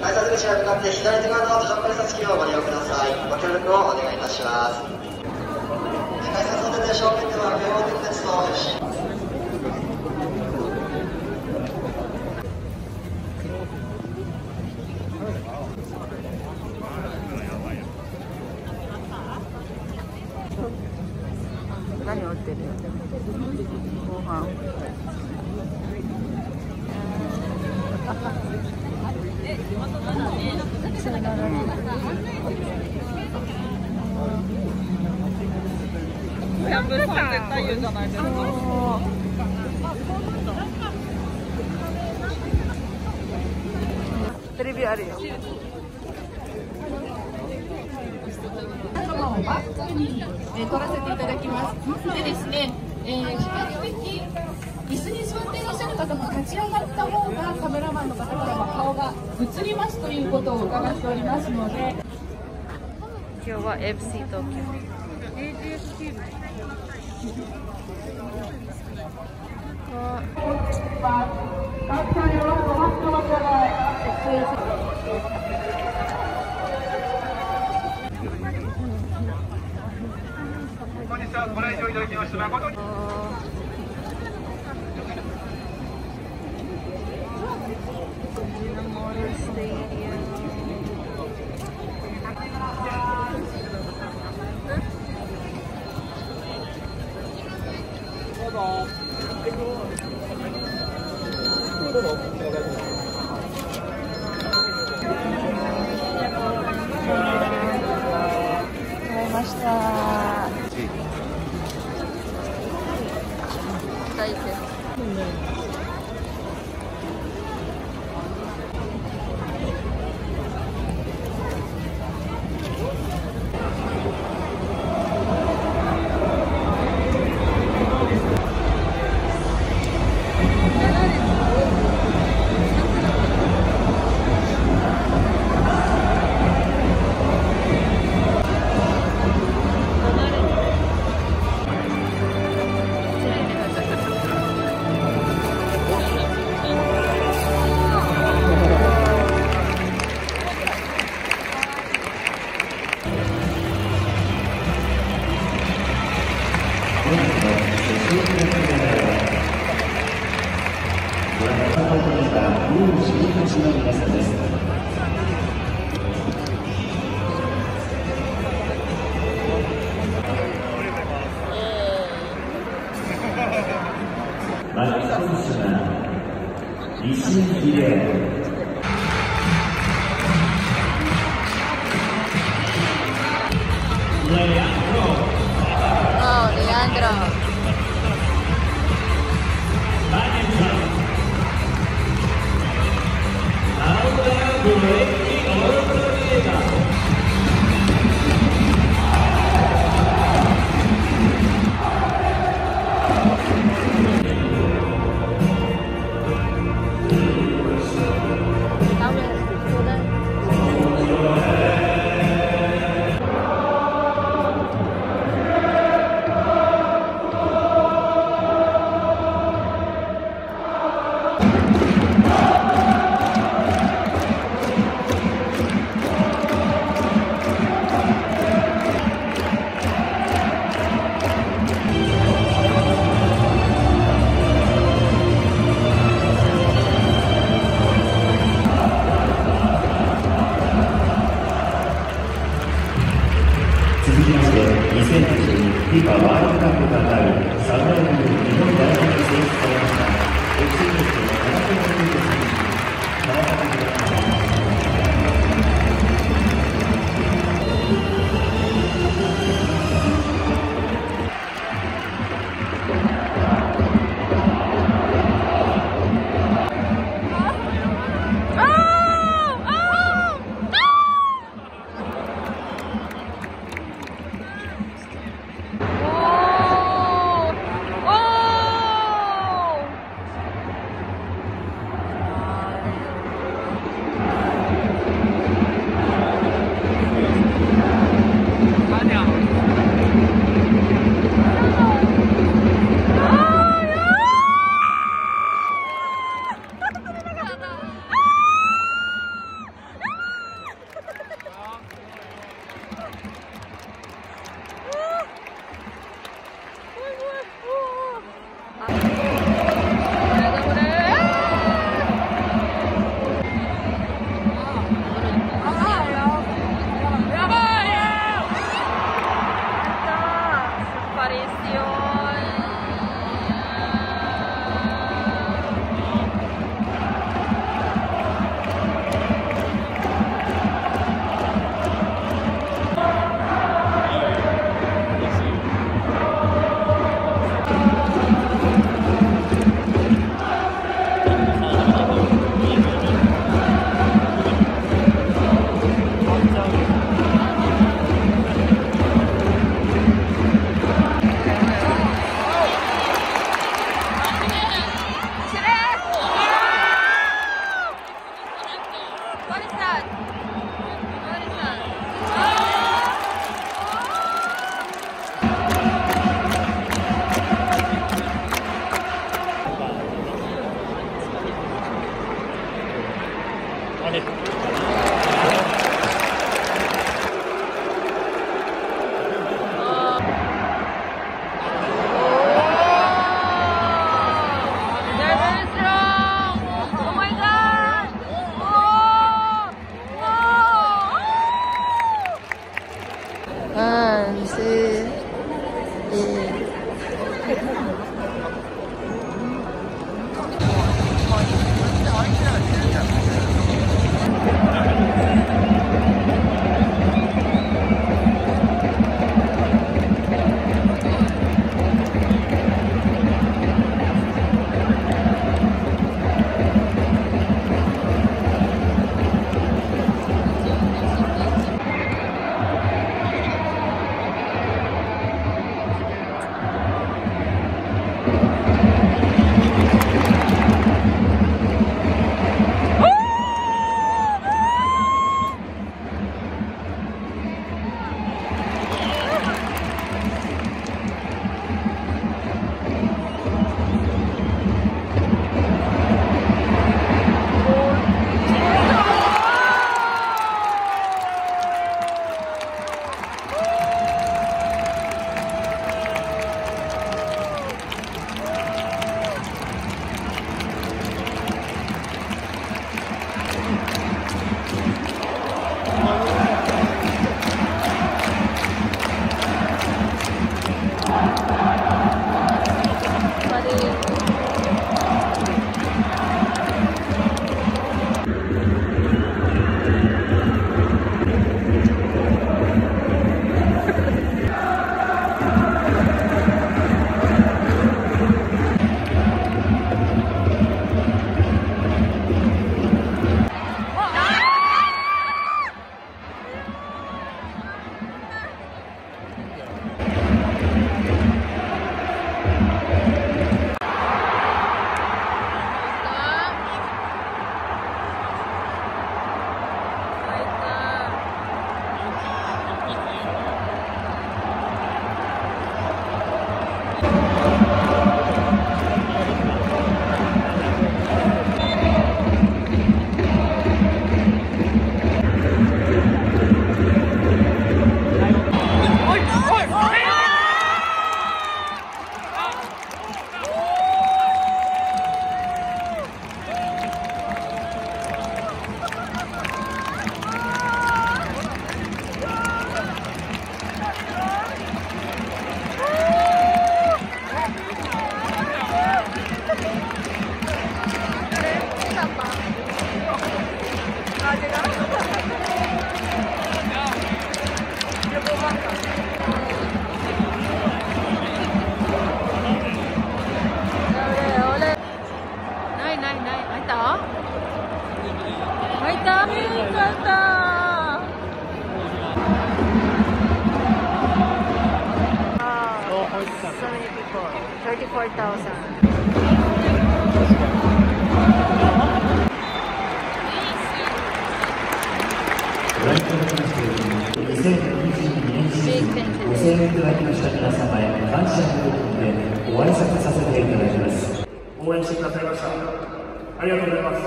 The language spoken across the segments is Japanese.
改札口が向かって左手側の図書改札機をご利用ください。ご協力をお願いいたします。改札を出て正面では京王電鉄の吉何を売ってるご飯ヤンブーさん絶対言うじゃないですか。テレビあるよ様をバックに、えー撮らせていただきます。でですね、えー、比較的椅子に座っていらっしゃる方も立ち上がった方がカメラマンの方からも顔が映りますということを伺っておりますので。今日は FC 東京本日は。ご来場いただきまして誠に。ましたご覧ください。さご声援いただきました皆様へ感謝の意味でご挨拶させていただきますありがとうございます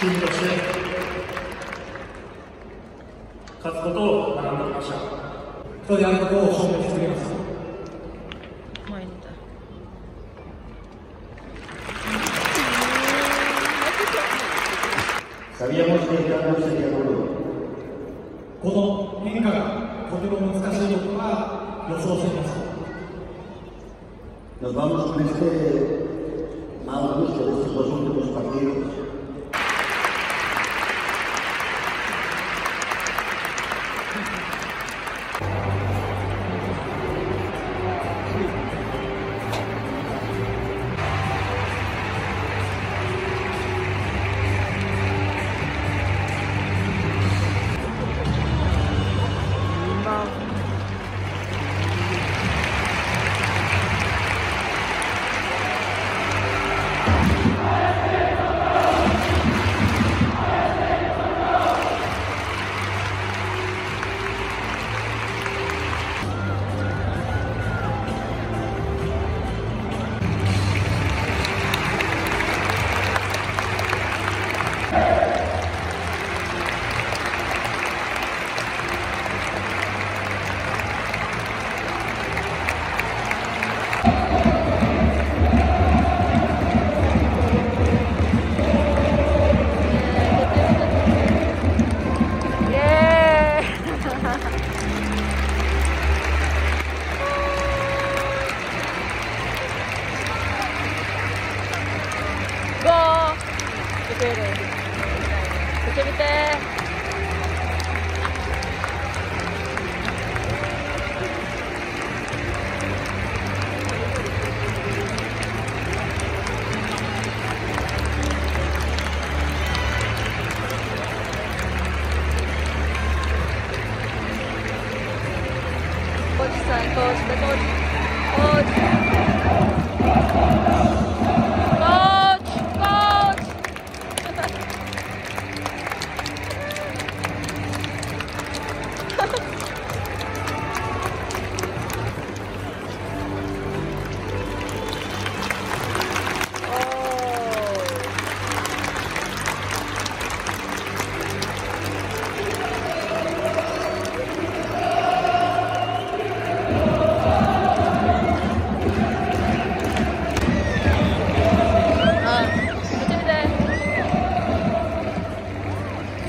チームとしてことを学んできました人であることを証明し続けます前にいたサビア文字で感動したところこの変化がとても難しいことが予想しています Nos vamos con este mal gusto de estos dos últimos partidos.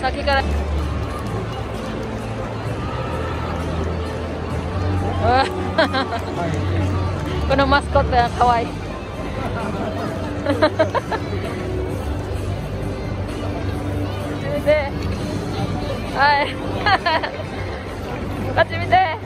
先から。このマスコットがかわい。い こっち見て。はい。こっち見て。